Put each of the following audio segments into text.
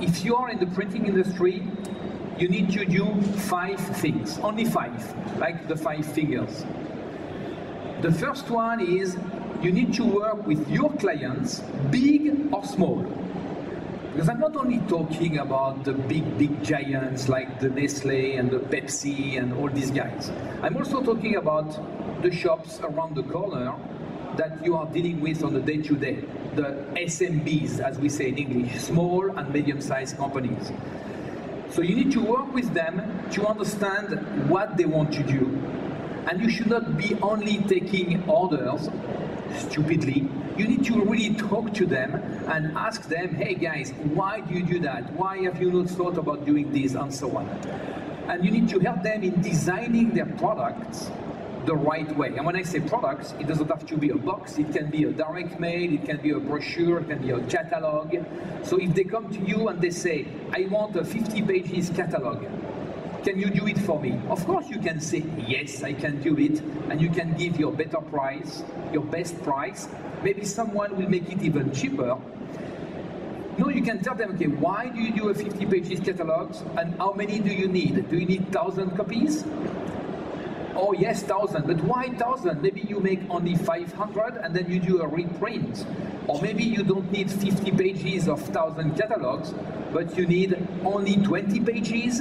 If you are in the printing industry, you need to do five things, only five, like the five fingers. The first one is you need to work with your clients, big or small. Because I'm not only talking about the big, big giants like the Nestle and the Pepsi and all these guys. I'm also talking about the shops around the corner that you are dealing with on the day to day, the SMBs, as we say in English, small and medium sized companies. So you need to work with them to understand what they want to do. And you should not be only taking orders stupidly. You need to really talk to them and ask them, hey guys, why do you do that? Why have you not thought about doing this? And so on. And you need to help them in designing their products the right way. And when I say products, it doesn't have to be a box, it can be a direct mail, it can be a brochure, it can be a catalog. So if they come to you and they say, I want a 50 pages catalog, can you do it for me? Of course you can say, yes, I can do it, and you can give your better price, your best price. Maybe someone will make it even cheaper. No, you can tell them, okay, why do you do a 50 pages catalog, and how many do you need? Do you need 1,000 copies? Oh yes, thousand, but why thousand? Maybe you make only 500 and then you do a reprint. Or maybe you don't need 50 pages of thousand catalogs, but you need only 20 pages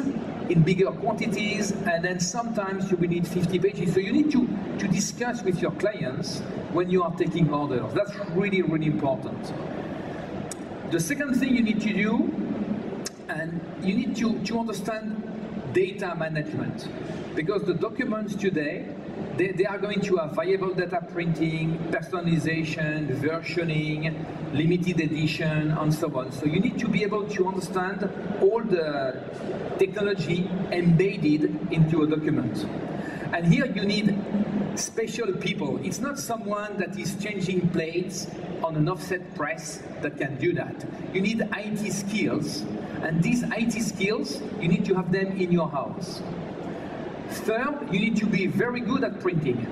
in bigger quantities, and then sometimes you will need 50 pages. So you need to, to discuss with your clients when you are taking orders. That's really, really important. The second thing you need to do, and you need to, to understand data management. Because the documents today, they, they are going to have variable data printing, personalization, versioning, limited edition, and so on. So you need to be able to understand all the technology embedded into a document. And here you need special people. It's not someone that is changing plates on an offset press that can do that. You need IT skills, and these IT skills, you need to have them in your house. Third, you need to be very good at printing.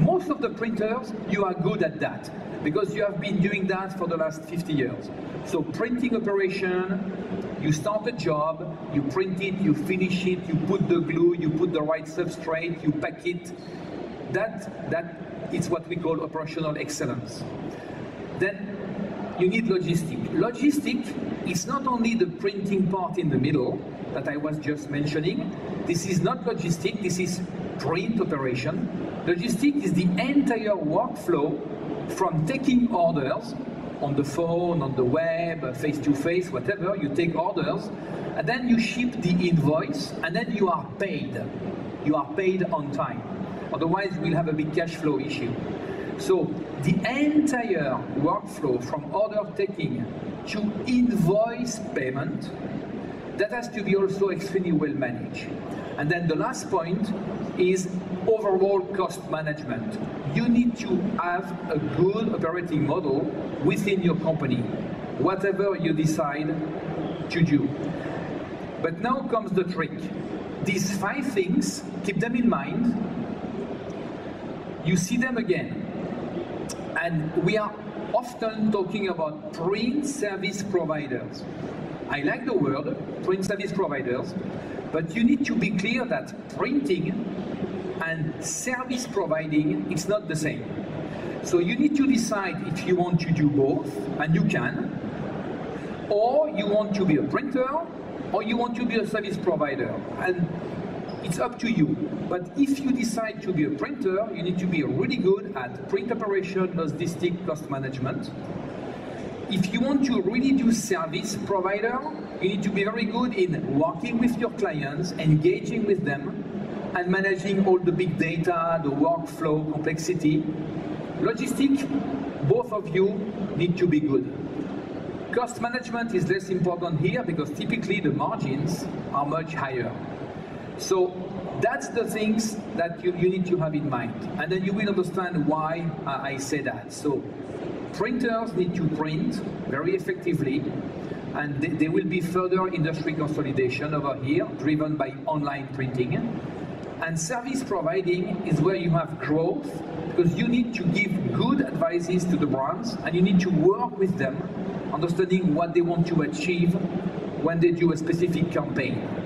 Most of the printers, you are good at that because you have been doing that for the last 50 years. So printing operation, you start a job, you print it, you finish it, you put the glue, you put the right substrate, you pack it. That, that is what we call operational excellence. Then you need logistic. Logistic is not only the printing part in the middle that I was just mentioning. This is not logistic, this is print operation. Logistic is the entire workflow from taking orders on the phone, on the web, face to face, whatever, you take orders, and then you ship the invoice, and then you are paid. You are paid on time. Otherwise, we'll have a big cash flow issue. So the entire workflow from order taking to invoice payment, that has to be also extremely well managed. And then the last point is overall cost management. You need to have a good operating model within your company, whatever you decide to do. But now comes the trick. These five things, keep them in mind. You see them again. And we are often talking about print service providers. I like the word print service providers, but you need to be clear that printing and service providing is not the same. So you need to decide if you want to do both, and you can, or you want to be a printer, or you want to be a service provider. And it's up to you. But if you decide to be a printer, you need to be really good at print operation, logistic, cost management. If you want to really do service provider, you need to be very good in working with your clients, engaging with them, and managing all the big data, the workflow, complexity. Logistic, both of you need to be good. Cost management is less important here because typically the margins are much higher. So that's the things that you, you need to have in mind. And then you will understand why I say that. So printers need to print very effectively and th there will be further industry consolidation over here driven by online printing. And service providing is where you have growth because you need to give good advices to the brands and you need to work with them, understanding what they want to achieve when they do a specific campaign.